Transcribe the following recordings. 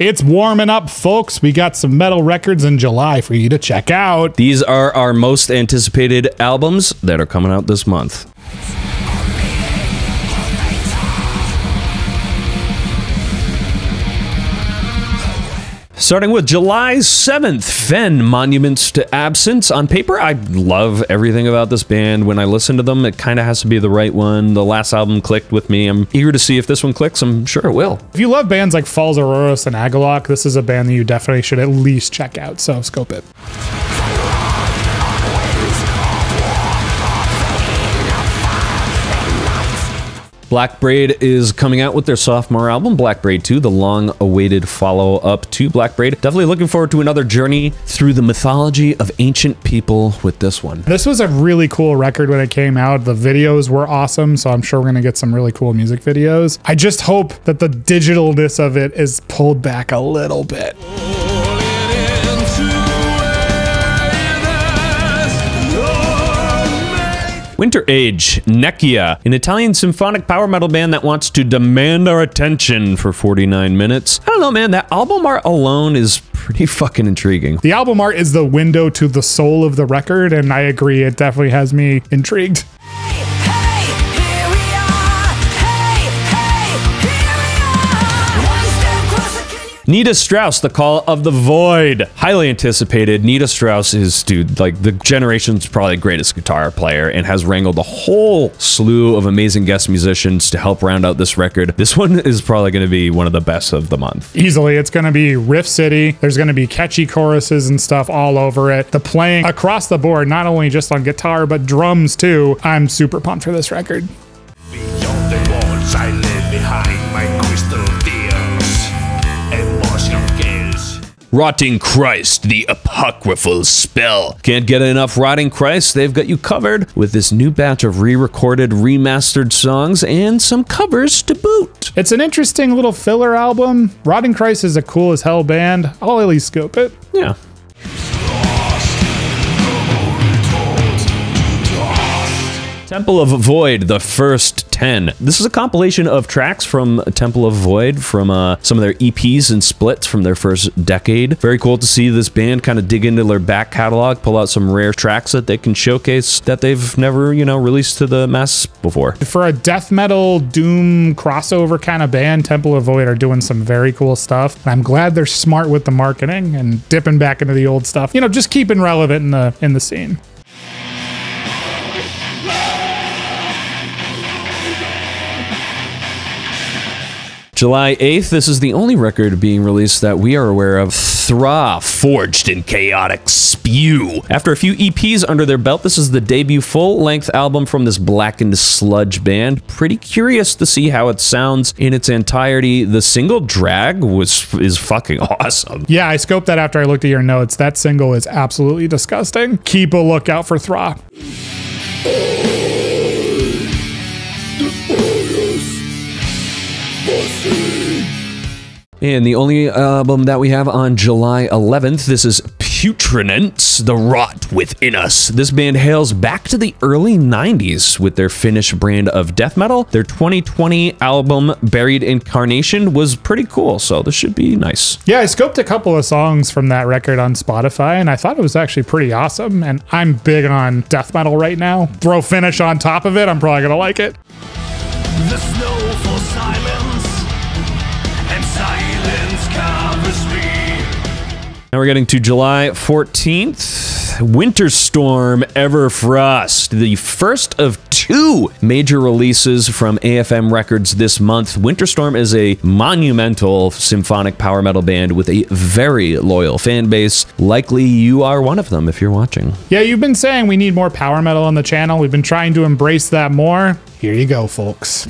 It's warming up, folks. We got some metal records in July for you to check out. These are our most anticipated albums that are coming out this month. Starting with July 7th, Fen Monuments to Absence. On paper, I love everything about this band. When I listen to them, it kind of has to be the right one. The last album clicked with me. I'm eager to see if this one clicks. I'm sure it will. If you love bands like Falls of Rauros and Agalloch, this is a band that you definitely should at least check out. So scope it. Blackbraid is coming out with their sophomore album, Blackbraid 2, the long awaited follow up to Blackbraid. Definitely looking forward to another journey through the mythology of ancient people with this one. This was a really cool record when it came out. The videos were awesome, so I'm sure we're going to get some really cool music videos. I just hope that the digitalness of it is pulled back a little bit. Winter Age, Nekyia, an Italian symphonic power metal band that wants to demand our attention for 49 minutes. I don't know, man, that album art alone is pretty fucking intriguing. The album art is the window to the soul of the record, and I agree, it definitely has me intrigued. Nita Strauss, The Call of the Void. Highly anticipated. Nita Strauss is, dude, like the generation's probably greatest guitar player and has wrangled a whole slew of amazing guest musicians to help round out this record. This one is probably going to be one of the best of the month. Easily. It's going to be Riff City. There's going to be catchy choruses and stuff all over it. The playing across the board, not only just on guitar, but drums too. I'm super pumped for this record. Rotting Christ, the apocryphal spell. Can't get enough Rotting Christ? They've got you covered with this new batch of re recorded, remastered songs and some covers to boot. It's an interesting little filler album. Rotting Christ is a cool as hell band. I'll at least scope it. Yeah. Temple of Void, the first 10. This is a compilation of tracks from Temple of Void from uh, some of their EPs and splits from their first decade. Very cool to see this band kind of dig into their back catalog, pull out some rare tracks that they can showcase that they've never, you know, released to the mass before. For a death metal doom crossover kind of band, Temple of Void are doing some very cool stuff. And I'm glad they're smart with the marketing and dipping back into the old stuff. You know, just keeping relevant in the in the scene. July 8th, this is the only record being released that we are aware of. Thra, Forged in Chaotic Spew. After a few EPs under their belt, this is the debut full length album from this blackened sludge band. Pretty curious to see how it sounds in its entirety. The single Drag was is fucking awesome. Yeah, I scoped that after I looked at your notes. That single is absolutely disgusting. Keep a lookout for Thra. And the only album that we have on July 11th, this is Purtenance, The Rot Within Us. This band hails back to the early 90s with their Finnish brand of death metal. Their 2020 album, Buried Incarnation, was pretty cool, so this should be nice. Yeah, I scoped a couple of songs from that record on Spotify, and I thought it was actually pretty awesome. And I'm big on death metal right now. Throw Finnish on top of it, I'm probably gonna like it. Now we're getting to July 14th. Winterstorm Everfrost, the first of two major releases from AFM Records this month. Winterstorm is a monumental symphonic power metal band with a very loyal fan base. Likely you are one of them if you're watching. Yeah, you've been saying we need more power metal on the channel. We've been trying to embrace that more. Here you go, folks.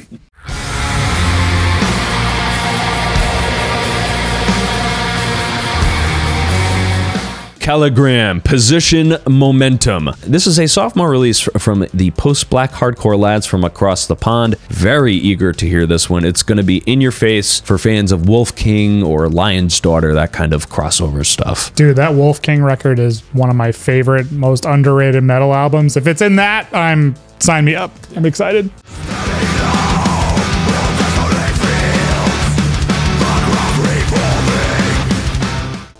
Calligram, Position Momentum. This is a sophomore release from the post black hardcore lads from across the pond. Very eager to hear this one. It's going to be in your face for fans of Wolf King or Lion's Daughter, that kind of crossover stuff. Dude, that Wolf King record is one of my favorite, most underrated metal albums. If it's in that, I'm sign me up. I'm excited.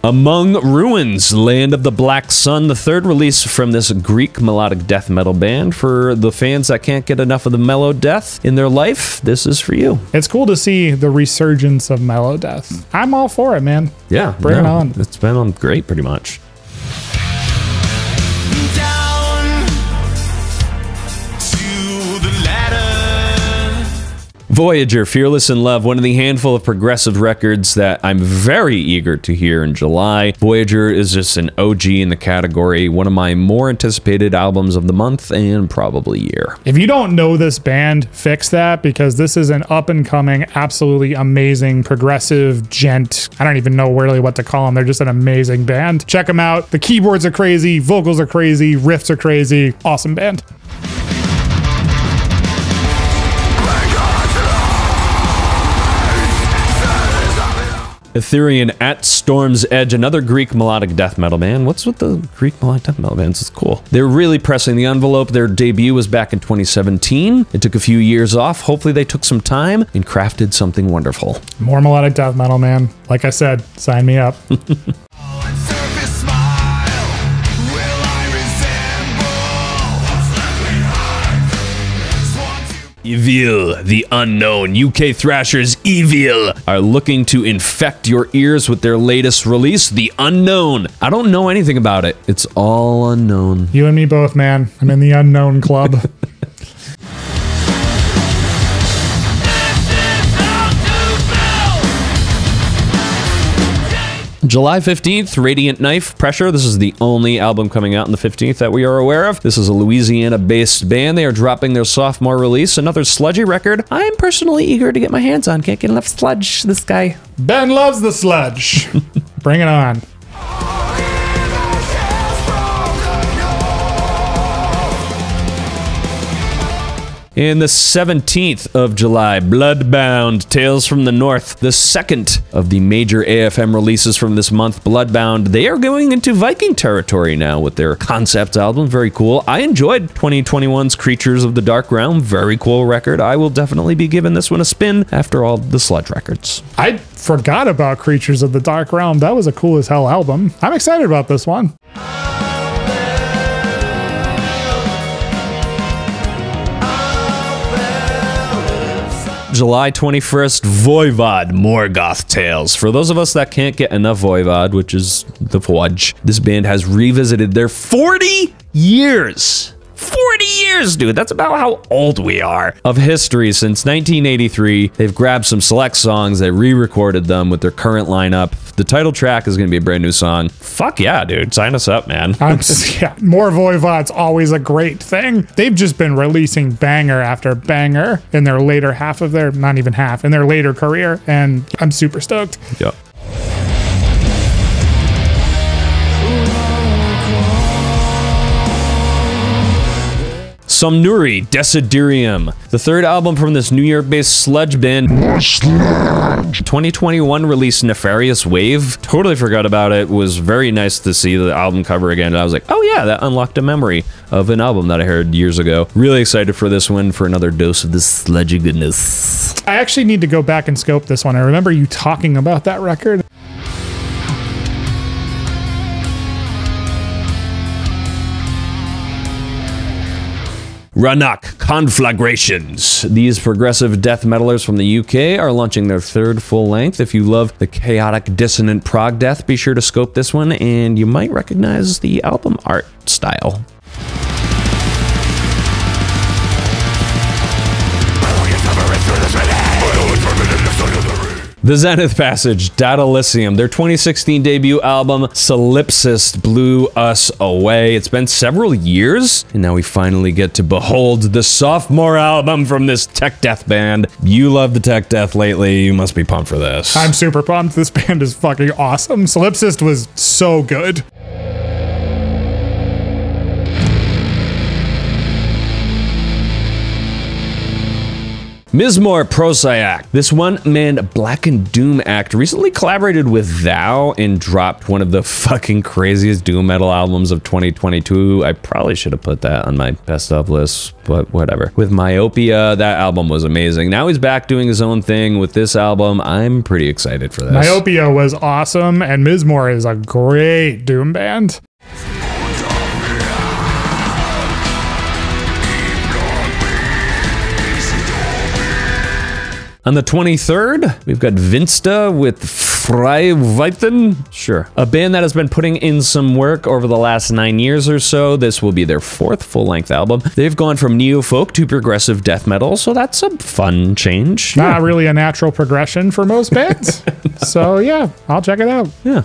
AmongRuins, Land of the Black Sun, the third release from this Greek melodic death metal band. For the fans that can't get enough of the mellow death in their life, this is for you. It's cool to see the resurgence of mellow death. I'm all for it, man. Yeah, Bring it on. It's been on great, pretty much. Voyager, Fearless in Love, one of the handful of progressive records that I'm very eager to hear in July. Voyager is just an OG in the category, one of my more anticipated albums of the month and probably year. If you don't know this band, fix that because this is an up and coming, absolutely amazing progressive gent. I don't even know really what to call them. They're just an amazing band. Check them out. The keyboards are crazy, vocals are crazy, riffs are crazy. Awesome band. Aetherian at Storm's Edge, another Greek melodic death metal band. What's with the Greek melodic death metal bands? It's cool. They're really pressing the envelope. Their debut was back in 2017. It took a few years off. Hopefully, they took some time and crafted something wonderful. More melodic death metal, man. Like I said, sign me up. Evile, the unknown UK Thrashers Evile are looking to infect your ears with their latest release, The Unknown. I don't know anything about it. It's all unknown. You and me both, man. I'm in the unknown club. July 15th, Radiant Knife Pressure. This is the only album coming out on the 15th that we are aware of. This is a Louisiana based band. They are dropping their sophomore release, another sludgy record. I am personally eager to get my hands on. Can't get enough sludge, this guy. ben loves the sludge. Bring it on. In the 17th of July, Bloodbound Tales from the North, the second of the major AFM releases from this month. Bloodbound, they are going into Viking territory now with their concept album. Very cool. I enjoyed 2021's Creatures of the Dark Realm. Very cool record. I will definitely be giving this one a spin after all the sludge records. I forgot about Creatures of the Dark Realm. That was a cool as hell album. I'm excited about this one. July 21st, Voivod Morgoth Tales. For those of us that can't get enough Voivod, which is the Voyage, this band has revisited their 40 years. 40 years, dude. That's about how old we are of history since 1983. They've grabbed some select songs, they re recorded them with their current lineup. The title track is going to be a brand new song. Fuck yeah, dude. Sign us up, man. I'm yeah, more Voivod's always a great thing. They've just been releasing banger after banger in their later half of their, not even half, in their later career, and I'm super stoked. Yep. Somnuri Desiderium, the third album from this New York based sludge band. 2021 release Nefarious Wave. Totally forgot about it. Was very nice to see the album cover again. I was like, oh yeah, that unlocked a memory of an album that I heard years ago. Really excited for this one for another dose of this sludgy goodness. I actually need to go back and scope this one. I remember you talking about that record. Rannoch Conflagrations. These progressive death metalers from the UK are launching their third full length. If you love the chaotic, dissonant prog death, be sure to scope this one, and you might recognize the album art style. The Zenith Passage, Datalysium, their 2016 debut album, Solipsist, blew us away. It's been several years, and now we finally get to behold the sophomore album from this tech death band. You love the tech death lately, you must be pumped for this. I'm super pumped. This band is fucking awesome. Solipsist was so good. Mizmor Prosaic. This one-man Black and Doom act recently collaborated with Thou and dropped one of the fucking craziest doom metal albums of 2022. I probably should have put that on my best of list, but whatever. With Myopia, that album was amazing. Now he's back doing his own thing with this album. I'm pretty excited for this. Myopia was awesome, and Mizmor is a great Doom band. On the 23rd, we've got Vinsta with Freiweitn. Sure. A band that has been putting in some work over the last nine years or so. This will be their fourth full length album. They've gone from neo folk to progressive death metal, so that's a fun change. Not really a natural progression for most bands. so, yeah, I'll check it out. Yeah.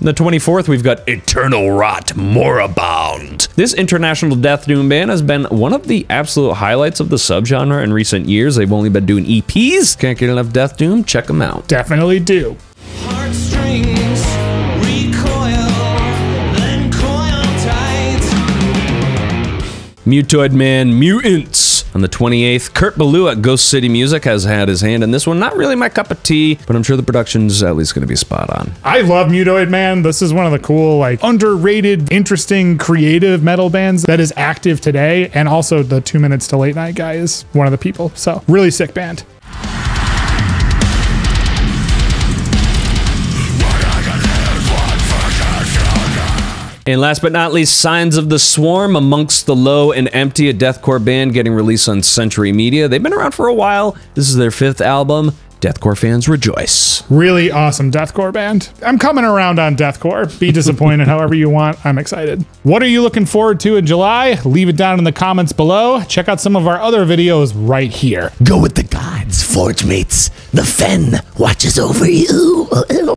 The 24th, we've got Eternal Rot Moribund. This international death doom band has been one of the absolute highlights of the subgenre in recent years. They've only been doing EPs. Can't get enough death doom? Check them out. Definitely do. Heartstrings recoil, then coil tight. Mutoid Man Mutants. On the 28th, Kurt Ballou at GodCity Music has had his hand in this one. Not really my cup of tea, but I'm sure the production's at least going to be spot on. I love Mutoid Man. This is one of the cool, like, underrated, interesting, creative metal bands that is active today. And also, the Two Minutes to Late Night guy is one of the people. So, really sick band. And last but not least, Signs of the Swarm amongst the low and empty, a deathcore band getting released on Century Media. They've been around for a while. This is their fifth album. Deathcore fans rejoice. Really awesome deathcore band. I'm coming around on deathcore. Be disappointed however you want. I'm excited. What are you looking forward to in July? Leave it down in the comments below. Check out some of our other videos right here. Go with the gods, Forge Mates. The Fen watches over you.